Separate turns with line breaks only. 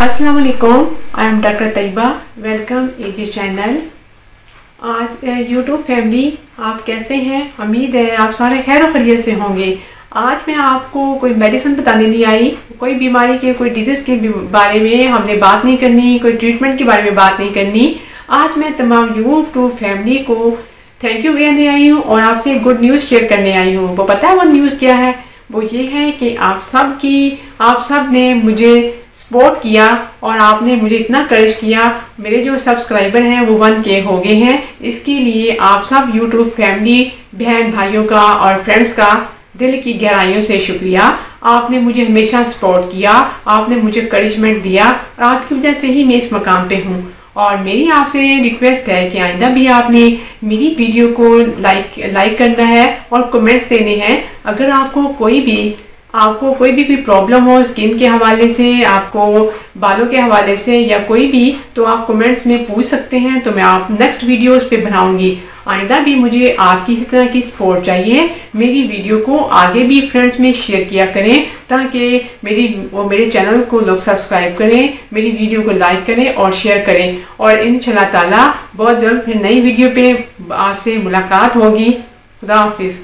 अस्सलाम वालेकुम I am doctor Taiyaba welcome AJ channel आज यूट्यूब फैमिली आप कैसे हैं? उम्मीद है आप सारे खैर खरीत से होंगे। आज मैं आपको कोई मेडिसिन बताने नहीं आई। कोई बीमारी के, कोई डिज़ीज़ के बारे में हमने बात नहीं करनी, कोई ट्रीटमेंट के बारे में बात नहीं करनी। आज मैं तमाम यूट्यूब फैमिली को थैंक यू कहने आई हूँ और आपसे गुड न्यूज़ शेयर करने आई हूँ। वो पता है वो न्यूज़ क्या है? वो ये है कि आप सब की आप सबने मुझे सपोर्ट किया और आपने मुझे इतना करेज किया। मेरे जो सब्सक्राइबर हैं, वो वन के हो गए हैं। इसके लिए आप सब यूट्यूब फैमिली बहन भाइयों का और फ्रेंड्स का दिल की गहराइयों से शुक्रिया। आपने मुझे हमेशा सपोर्ट किया, आपने मुझे करेजमेंट दिया और आपकी वजह से ही मैं इस मकाम पे हूँ। और मेरी आपसे रिक्वेस्ट है कि आइंदा भी आपने मेरी वीडियो को लाइक लाइक करना है और कमेंट्स देने हैं। अगर आपको कोई भी आपको कोई भी कोई प्रॉब्लम हो स्किन के हवाले से, आपको बालों के हवाले से या कोई भी तो आप कमेंट्स में पूछ सकते हैं तो मैं आप नेक्स्ट वीडियोस पे बनाऊँगी। आइंदा भी मुझे आपकी इसी तरह की सपोर्ट चाहिए। मेरी वीडियो को आगे भी फ्रेंड्स में शेयर किया करें, ताकि मेरी, वो मेरे चैनल को लोग सब्सक्राइब करें, मेरी वीडियो को लाइक करें और शेयर करें। और इन ताला, बहुत जल्द फिर नई वीडियो पे आपसे मुलाकात होगी। खुदा हाफिज़।